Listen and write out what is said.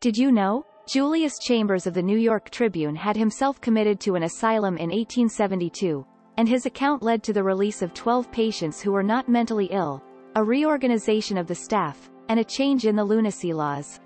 Did you know? Julius Chambers of the New York Tribune had himself committed to an asylum in 1872, and his account led to the release of 12 patients who were not mentally ill, a reorganization of the staff, and a change in the lunacy laws.